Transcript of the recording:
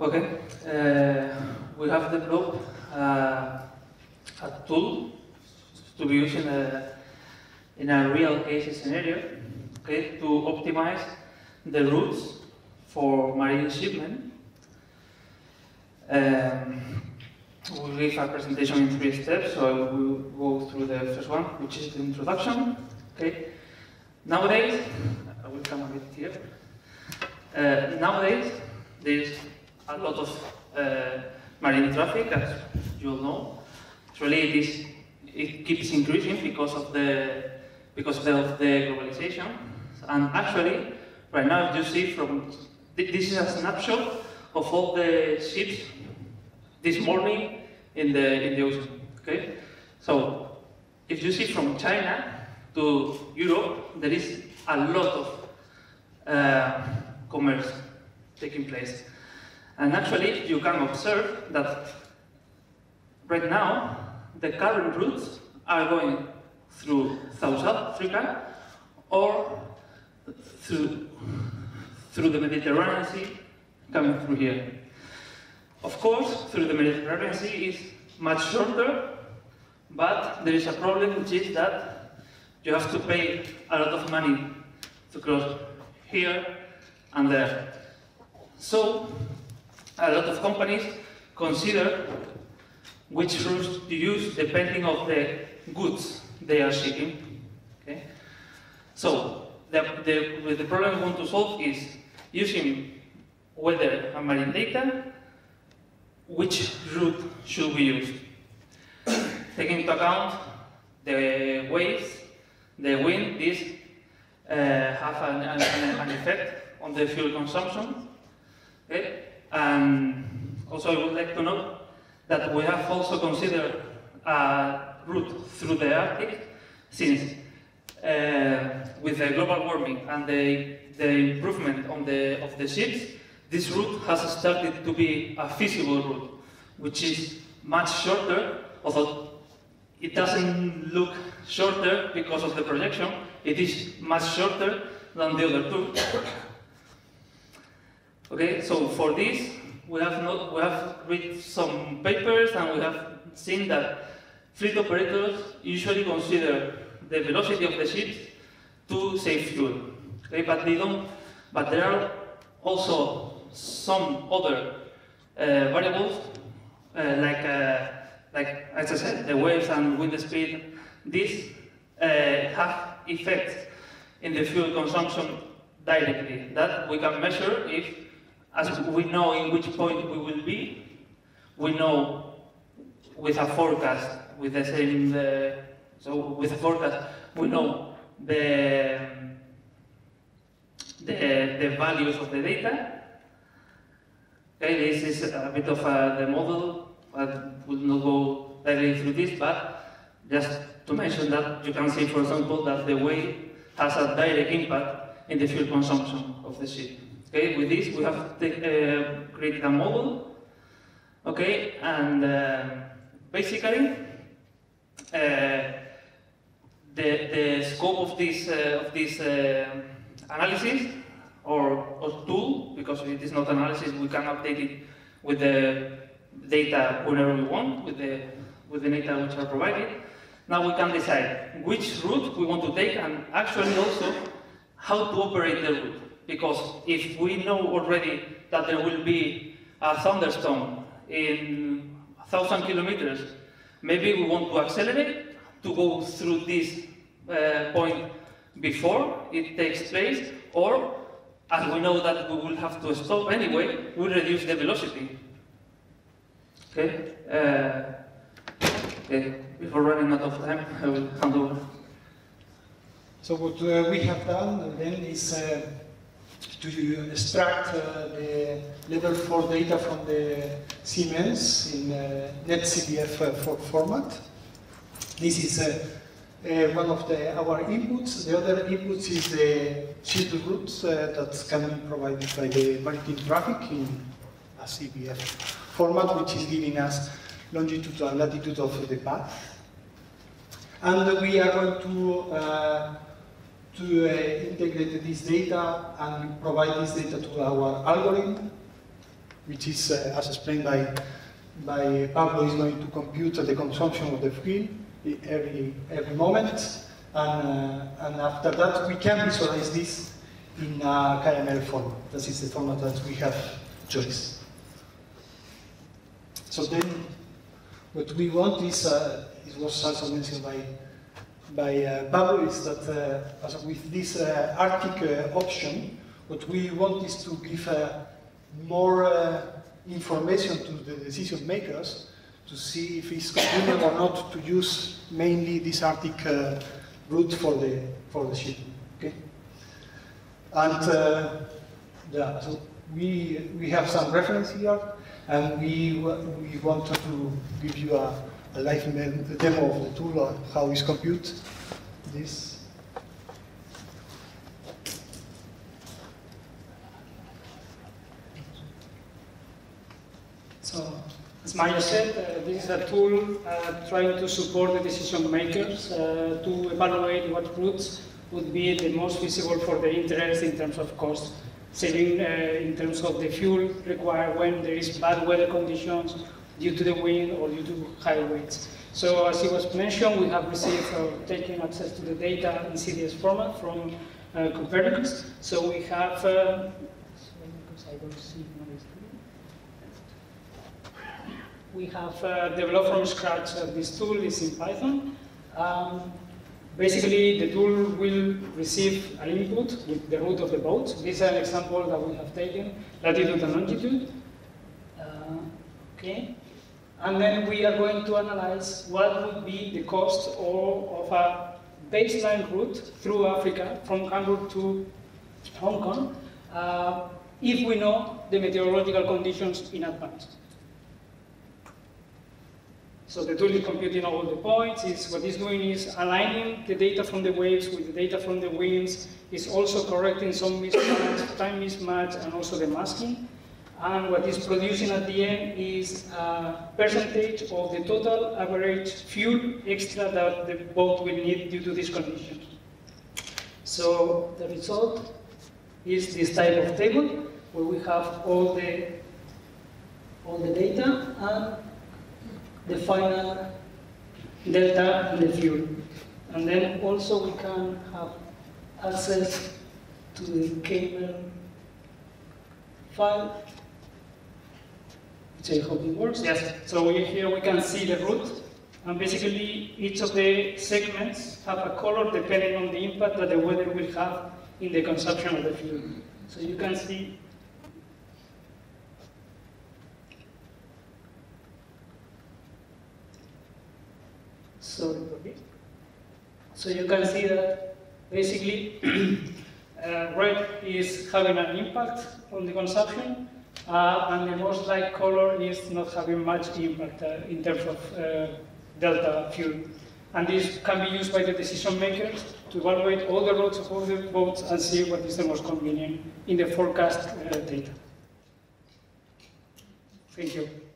Okay, uh, we have developed uh, a tool to be used in a, in a real case scenario okay, to optimize the routes for marine shipment. Um, we'll give a presentation in three steps, so I will go through the first one, which is the introduction. Okay. Nowadays, I will come a bit here. Uh, nowadays, there's a lot of uh, marine traffic, as you all know. Actually, it, is, it keeps increasing because of the because of the, globalization. And actually, right now, if you see from this is a snapshot of all the ships this morning in the in the ocean. Okay, so if you see from China to Europe, there is a lot of uh, commerce taking place. And actually, you can observe that right now, the current routes are going through South Africa or through, through the Mediterranean Sea, coming through here. Of course, through the Mediterranean Sea is much shorter, but there is a problem which is that you have to pay a lot of money to cross here and there. So, a lot of companies consider which routes to use depending on the goods they are shipping. Okay? So, the, the, the problem we want to solve is using weather and marine data, which route should we use? Taking into account the waves, the wind, this uh, have an, an, an effect on the fuel consumption. Okay? And also I would like to note that we have also considered a route through the Arctic since uh, with the global warming and the, the improvement on the, of the ships, this route has started to be a feasible route, which is much shorter, although it doesn't look shorter because of the projection, it is much shorter than the other two. Okay, so for this, we have, not, we have read some papers and we have seen that fleet operators usually consider the velocity of the ships to save fuel. Okay, but they don't. But there are also some other uh, variables, uh, like uh, like as I said, the waves and wind speed. These uh, have effects in the fuel consumption directly that we can measure if, as we know in which point we will be, we know with a forecast with the same uh, so with the forecast, we know the, the, the values of the data. Okay, this is a bit of uh, the model. I will not go directly through this, but just to mention that you can see, for example, that the weight has a direct impact in the fuel consumption of the ship. Okay, with this we have uh, created a model. Okay, and uh, basically. The, the scope of this, uh, of this uh, analysis or, or tool, because it is not analysis, we can update it with the data whenever we want, with the, with the data which are provided. Now we can decide which route we want to take and actually also how to operate the route. Because if we know already that there will be a thunderstorm in 1,000 kilometers, maybe we want to accelerate to go through this uh, point before it takes place, or as we know that we will have to stop anyway, we reduce the velocity. Okay? Uh, okay. Before running out of time, I will hand over. So what uh, we have done then is uh, to extract uh, the level 4 data from the CMEMS in uh, NetCDF uh, format. This is uh, one of the, our inputs. The other inputs is the shield routes uh, that can be provided by the maritime traffic in a CDF format, which is giving us longitude and latitude of the path. And we are going to uh, to uh, integrate this data and provide this data to our algorithm which is, uh, as explained by, by Pablo, is going to compute the consumption of the fuel every, every moment. And, uh, and after that, we can visualize this in a KML format. This is the format that we have choice. So then, what we want is, uh, it was also mentioned by, by uh, Pablo, is that uh, with this uh, Arctic uh, option, what we want is to give uh, more uh, information to the decision makers to see if it's convenient or not to use mainly this Arctic route for the, for the shipping. Okay? And yeah, so we, we have some reference here, and we, we wanted to give you a, a live me- demo of the tool, uh, how it's compute this. So, as Maya said, uh, this is a tool uh, trying to support the decision makers uh, to evaluate what routes would be the most feasible for the interest in terms of cost saving, uh, in terms of the fuel required when there is bad weather conditions due to the wind or due to high winds. So as it was mentioned, we have received or taken access to the data in CDS format from uh, Copernicus. So we have, uh, we have uh, developed from scratch uh, this tool is in Python. Um, basically, the tool will receive an input with the route of the boat. This is an example that we have taken, latitude and longitude. Okay. And then we are going to analyze what would be the cost or, of a baseline route through Africa from Hamburg to Hong Kong uh, if we know the meteorological conditions in advance. So the tool is computing all the points. Is what it's doing is aligning the data from the waves with the data from the winds. It's also correcting some mismatch, time mismatch, and also the masking. And what is producing at the end is a percentage of the total average fuel extra that the boat will need due to these conditions. So the result is this type of table where we have all the all the data and the final delta and the fuel. And then also we can have access to the KML file, I hope it works. Yes, so we, here we can see the route, and basically each of the segments have a color depending on the impact that the weather will have in the consumption of the fuel. So you can see Sorry for this. So you can see that basically uh, red is having an impact on the consumption, uh, and the most light color is not having much impact uh, in terms of uh, delta fuel. And this can be used by the decision makers to evaluate all the routes of all the boats and see what is the most convenient in the forecast uh, data. Thank you.